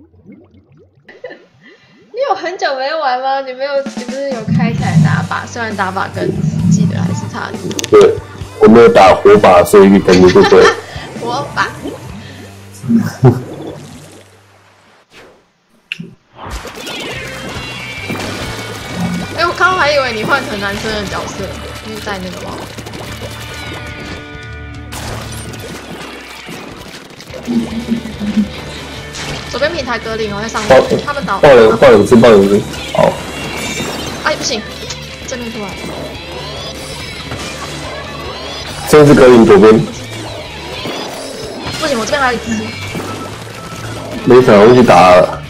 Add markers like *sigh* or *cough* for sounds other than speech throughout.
*laughs* 你有很久没玩吗？你没有，你不是有开起来打靶？虽然打靶跟记得还是差很多。对，我没有打火把，所以感觉不对。*laughs* 火把。*laughs* 哎，我刚刚还以为你换成男生的角色，因为戴那个网。左边平台格林我在上面，他们倒。爆了爆两只，爆两只，好。哎，不行，正面出来。这是格林左边。不行，我这边还有一只。没事我去打了。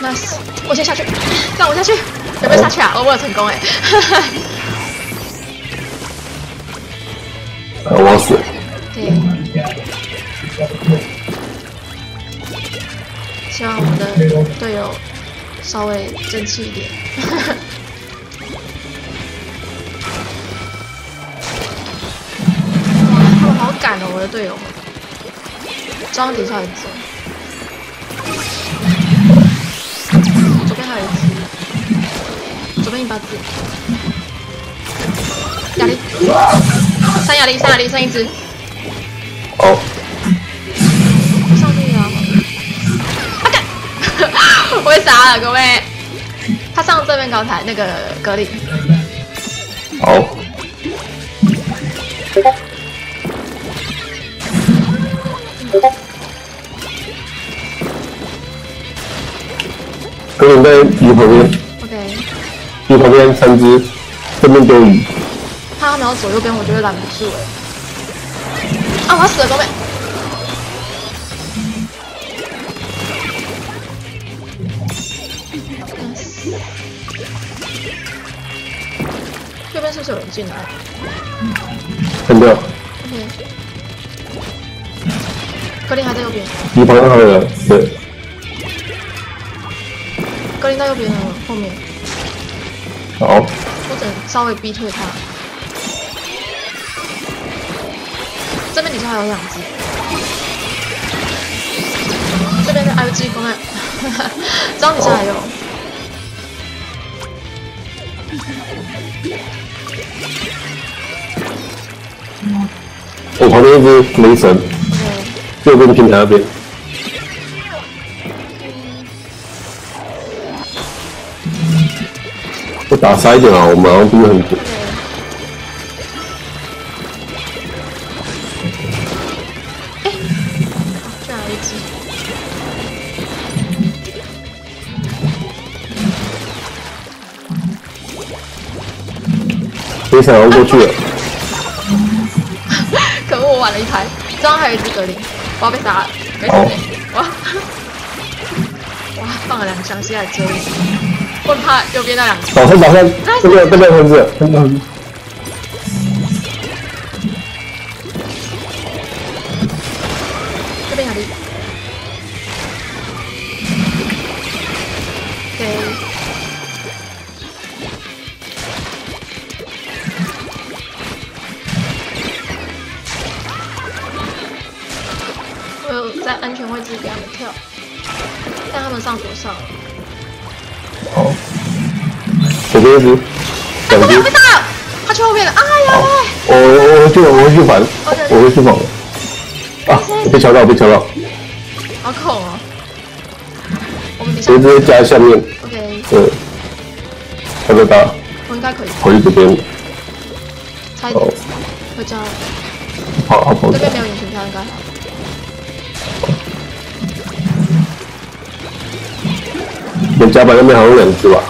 Nice，我先下去，*laughs* 让我下去，有没有下去啊？我没有成功哎。*laughs* 我要死。*laughs* 对。希望我们的队友稍微争气一点。*laughs* 哇，他们好赶哦，我的队友们。装底下一只，左边还有一只，左边一把子。哑铃，三亚力，三亚力，剩一只。我被杀了，各位。他上这边高台那个格里。好。格林在鱼旁边。OK。鱼旁边三只，这边丢鱼。他瞄左右边，我觉得拦不住哎。啊！我要死了，各位。这边是不是有人进来？看掉。OK。格林还在右边。你旁边还有人，对。格林在右边的后面。好。或者稍微逼退他。这边底下还有两只。这边的 I G 公安，张底下还有。我旁边一只雷神，右边平台那边。我打塞一点啊，我们好像不是很多。雷神要过去了。*laughs* 可恶，我晚了一拍。这样还有一只格林，我要被打了。没事，哇哇，放了两枪，现在追。我怕右边那两只。打上打上，这个这边分子，嗯。这边安全位置给他们跳，但他们上左上。好，左边一只，两只。被打了，他去后面了。哎呀！我我我去我会去反，我会去反了。啊！被敲到，被敲到。好恐哦！我们直接加下面。OK。对。要不要打？我应该可以。回去这边。差一点。会加。好好跑。这边没有隐形票，应该好。我甲板那边好像有两只吧。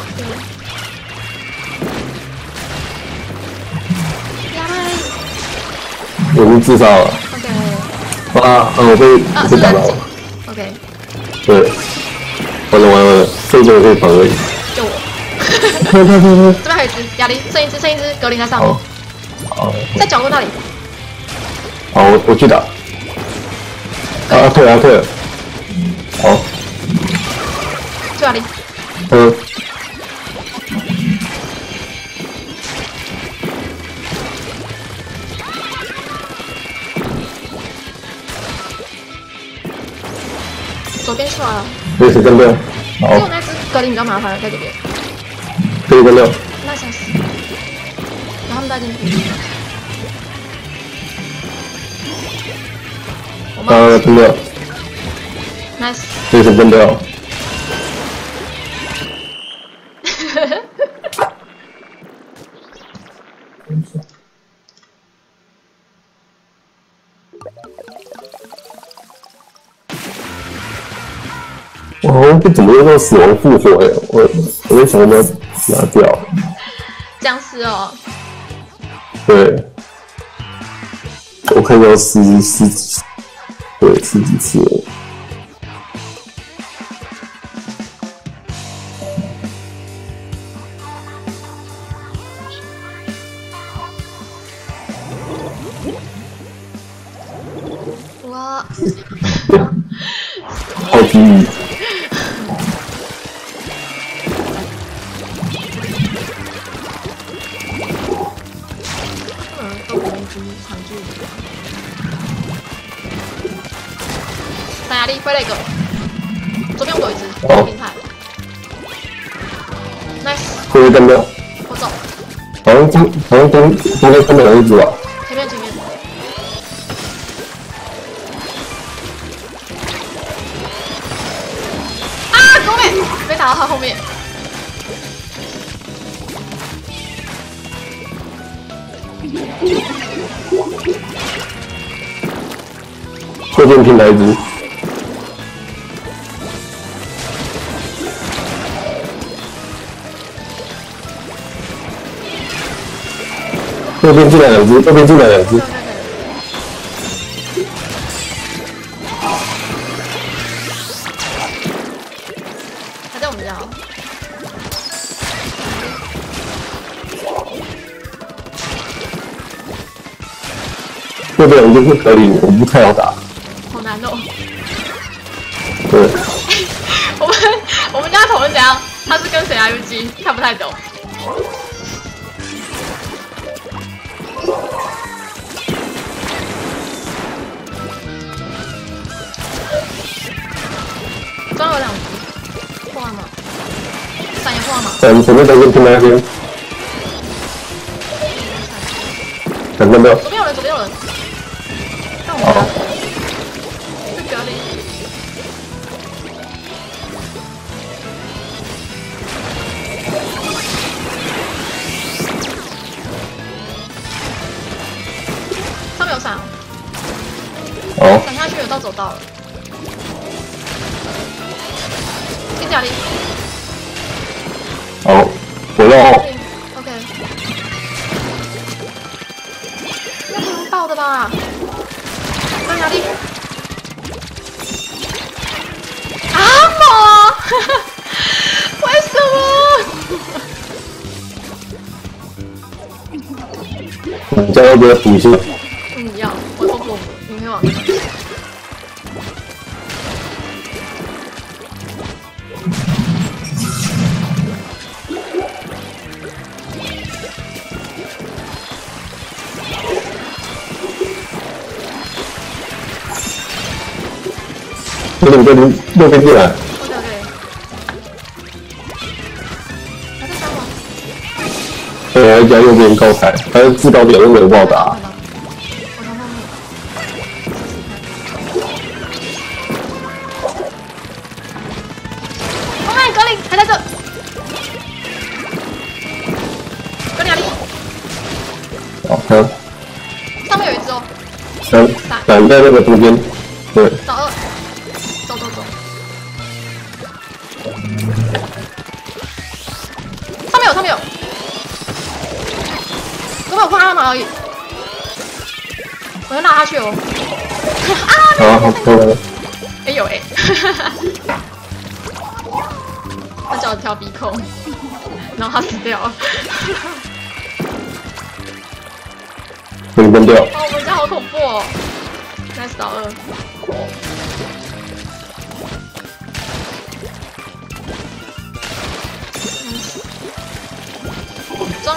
我们自杀了。OK。啊，我被被打到了。OK。对。完了完了完了，这个可以防而已。救我！*laughs* 这边还有一只哑铃，剩一只，剩一只格林在上面。哦。在角落那里。好，我我去打。啊退了退了。好。去哪里？嗯。左边出来了，这是跟六，好，那只格林比较麻烦，在这边。这个跟六，那想死！然后他们带进去。我们呃，跟六，nice，这是跟六，哦，这怎么又到死亡复活呀？我我为什么要拿掉？僵尸哦，对，我看到十十几，对，十几次了。哇，好地好像中中间分两个一只吧？前面前面。啊，狗尾被打到他后面。这边平台一只，右边进来两只，右边进来两只对，对对。还在我们家、哦。右边一个是可以，我不太好打。好难哦。对，*laughs* 我们我们家头是怎样？他是跟谁 RUG？看不太懂。装有两只，破案吗？闪也破案吗？在我们前面在跟平台那边，看到没有？左边有人，左边有人。看我好家，是格林。上面有闪哦，下去有到走道了。一甲力好，我要，OK。那不用爆的吧？三甲力。阿莫，*laughs* 为什么？你在要不要补一下？有点跟右边进来，OK OK。还在伤吗？对，加右边高台，但是制高点又没有报答看。到我面格林还在这。格林哪里？好，看，上面有一只哦，三闪在那个中间，我没有碰阿玛而已，我要拉他去哦。*laughs* 啊！好，好，过来了，哎呦哎，*laughs* 他叫我挑鼻孔，然后他死掉了。给你扔掉，哦，我们家好恐怖哦！来扫二。装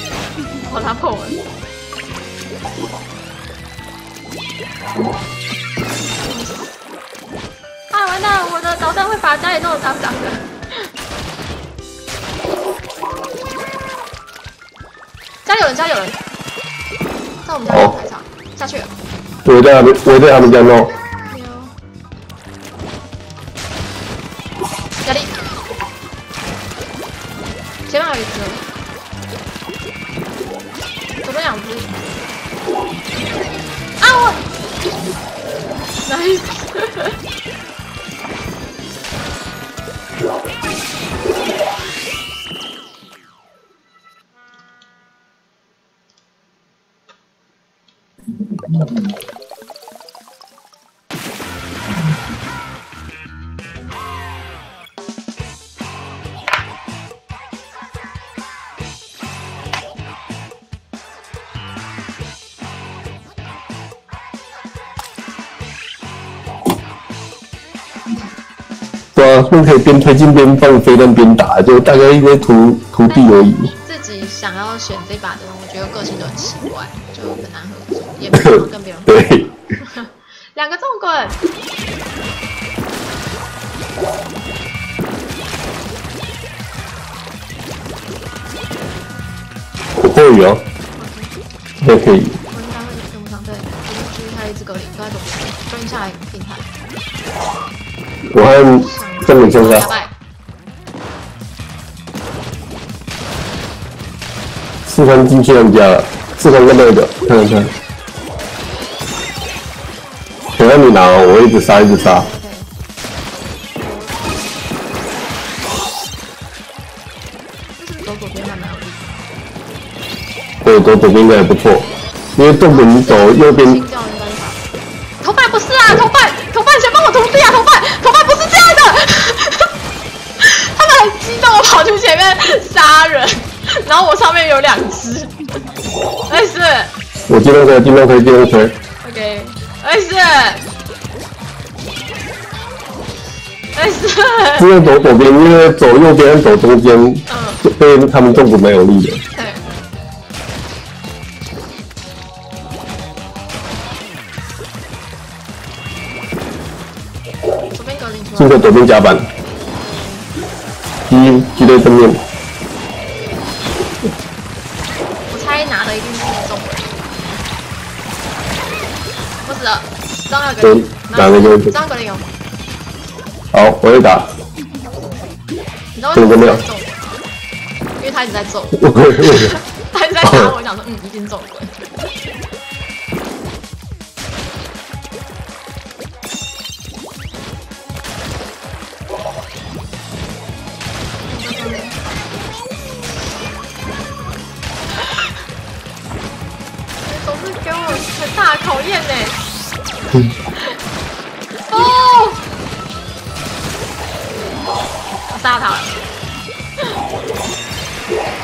导弹会把家里弄得脏脏的。家里有人，家里有人，在我们家阳台上下去了。我在他们，我在他们家弄。喵。压力。前面还有一只，左边两只。啊我！*laughs* nice。可以边推进边放飞弹边打，就大概一些图图地而已。自己想要选这把的人，我觉得个性都很奇怪，就很难合作，也不想要跟别人。*laughs* 对，*laughs* 两个重滚。我会有，也可以。我应该会跟不上，对，我就去下一只格林，都在左边，蹲下来平台。我看正面向下，摇摆，四川进去他们家了，四川跟那个，看看看。谁让你拿哦，我一直杀一直杀。这是走左边还蛮有力。对，走左边应该也不错，因为动本走右边前面杀人，然后我上面有两只。哎是我尽量推，尽量推，尽量推。，OK，哎是，哎是，尽量走左边，因为走右边走中间，嗯，对他们动捕蛮有力的。对。左边格林出来，尽快左边夹板，击击对正面。我猜拿的一定是那种。我死了，张二格林，哪个格林张格林有，好，我也打。你知道为什么他中？因为他一直在揍我。*laughs* 他一直在打我，我想说，嗯，一定中了。大的考验呢。哦，我杀他了。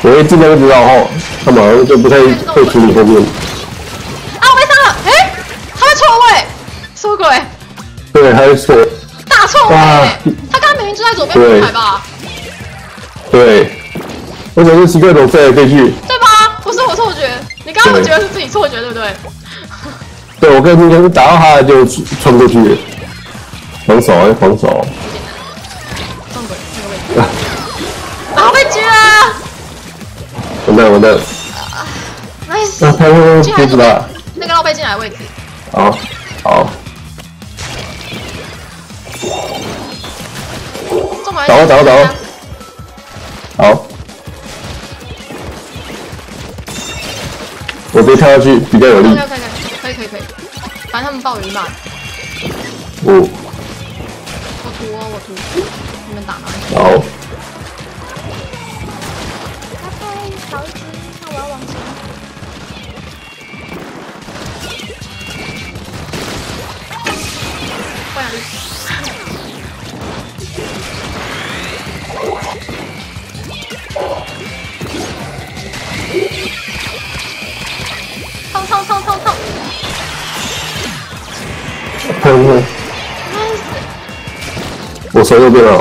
我会尽量一直绕后，他们好像就不太会处理后面。啊，我被杀了！哎，他会错位，什么鬼？对，他会错。大错位！他刚刚明明就在左边平台吧？对，我总是奇怪的飞来飞去。对吧？不是我错觉，你刚刚不觉得是自己错觉对不对？对，我跟那个打到他就穿过去了，防守还是防守。撞鬼那个位置，啊，被狙了完蛋完蛋，！nice，那他不知道边。那个绕背进来的位置，好，好，中完打哦打哦打哦好。我直接跳下去比较有力 OK。OK OK，可以可以反正他们爆鱼嘛，哦，我涂哦我涂，你们打吗？好，那我要往前。换下看一看。我手又变了。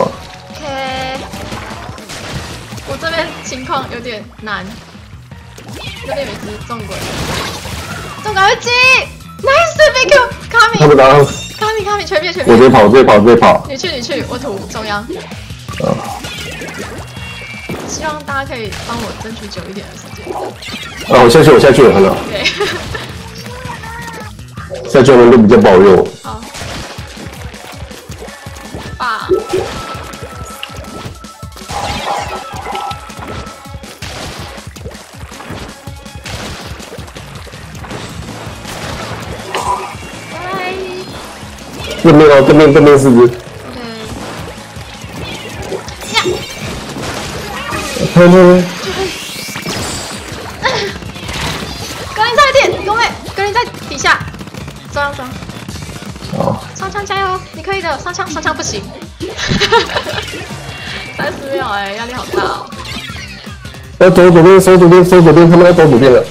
OK，我这边情况有点难，这边每次中鬼，中鬼会接，Nice big Q，卡米，卡米卡米全灭全灭，我直跑，直接跑，直接跑，你去你去，我图中央。啊、希望大家可以帮我争取久一点的时间。啊，我下去，我下去了，看到。对对，下去了就比较不好用。好，爸，拜。对面哦，对面对面是不是？对，呀，看看的，双枪上枪不行，*laughs* 三十秒哎，压力好大哦。要走左边，走左边，走左边，他们要走左边了。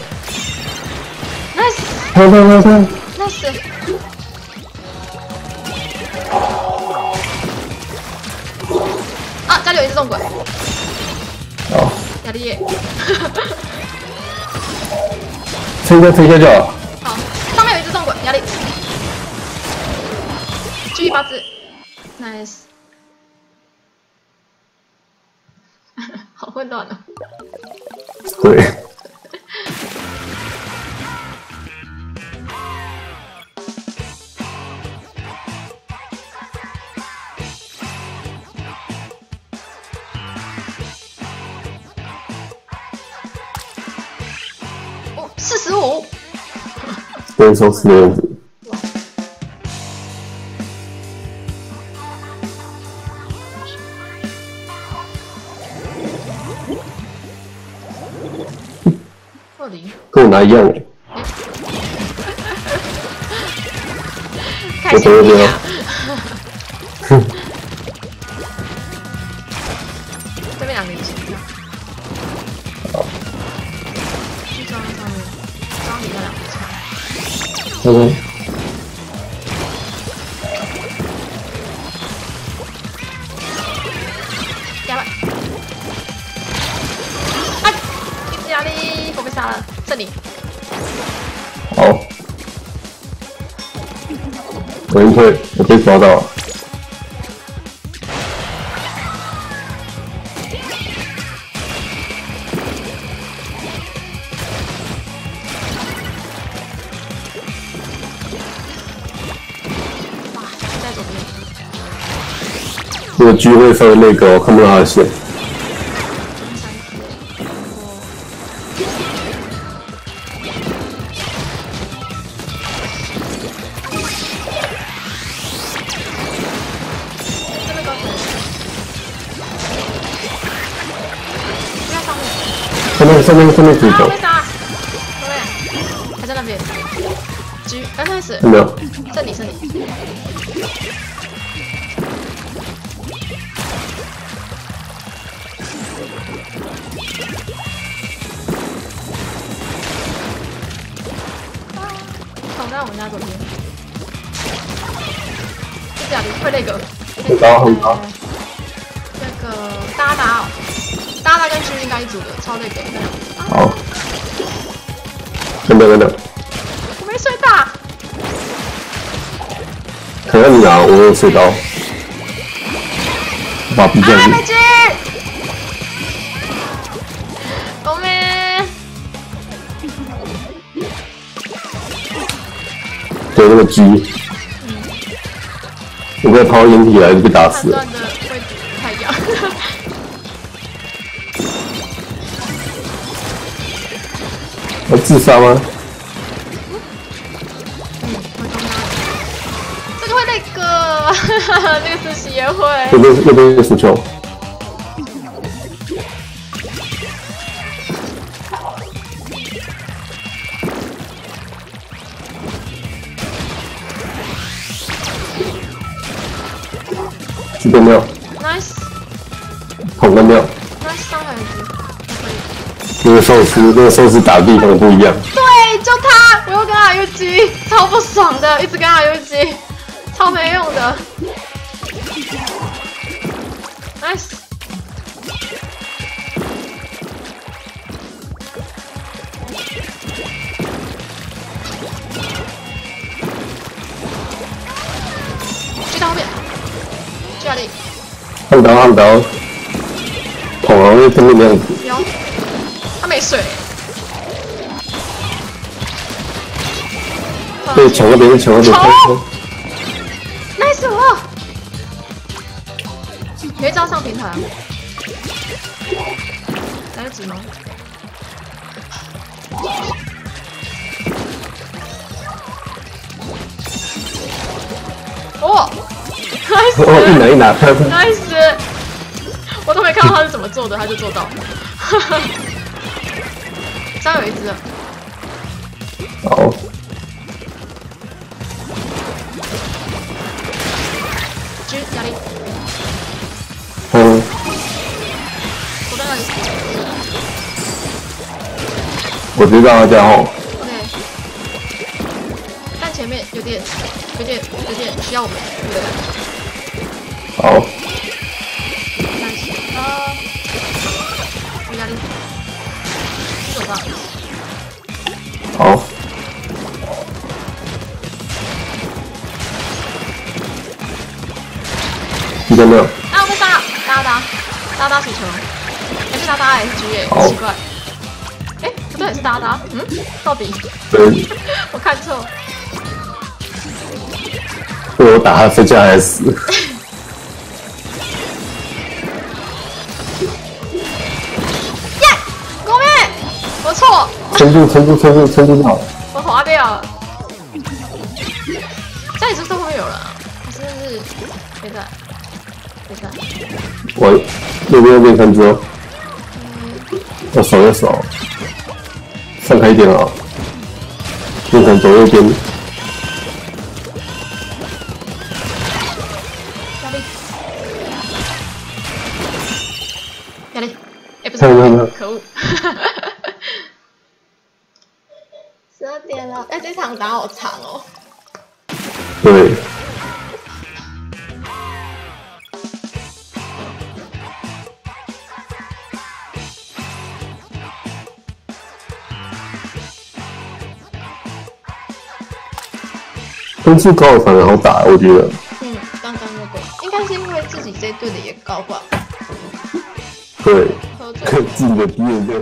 Nice 看看看看，nice，啊，家里有一只重鬼，哦，压力耶，*laughs* 推一下推一下就好。好，上面有一只重鬼，压力，继续八只，nice，*laughs* 好混乱哦。对，哦，四十五，对手是没问跟我拿一样的。*laughs* 开心一点啊！我被抓到了。哇，在左边。这个狙会稍微那个，我看不到他的线。上面上面上面可以啊，走在那边。狙，刚开始没有？这里是你。躺在我们家左边。这家里会那个。很高很高那个达达哦，达达跟狙应该一组的，超那个。啊好。等等等等，我没睡到。可能你啊，我有水刀，我把 B 啊，降低。美军！我们对那个鸡，我被抛掩体来就被打死了。自杀吗？嗯，会中他。这个会那个，*laughs* 这个自习也会。右边右边是浮球，这边没有，Nice 捅个没有。那个寿司，那个寿司打的地方不一样。对，就他，我又跟他游击，超不爽的，一直跟他游击，*laughs* 超没用的。，nice。去到后面，去哪里？看到看到，恐龙会跟那样子，水。对，抢那边，抢那边，冲快冲！nice 了！有一招上平台啊，来得及吗？哦哦，一拿，nice 一拿，看 *laughs* 看，nice，我都没看到他是怎么做的，他就做到。这样有一只了，好，狙压力，嗯，我在那里。我他家哦，OK，但前面有点、有点、有点需要我们。好，一个没有，啊，我被打，打打打打死球，还是打打 SG 奇怪。哎，不对，是打打，嗯，到底？对，*laughs* 我看错。被我打他飞下来死，*laughs* 耶，狗妹，我错，撑住，撑住，撑住，撑住。我滑掉了。我右边右边看住哦，要守要守，放开一点啊，变成左右边，不是，可恶！十二点了，哎，这场打好长哦。对，分数高的反而好打，我觉得。嗯，刚刚那个应该是因为自己这队的也高吧，对，看。自己的敌人就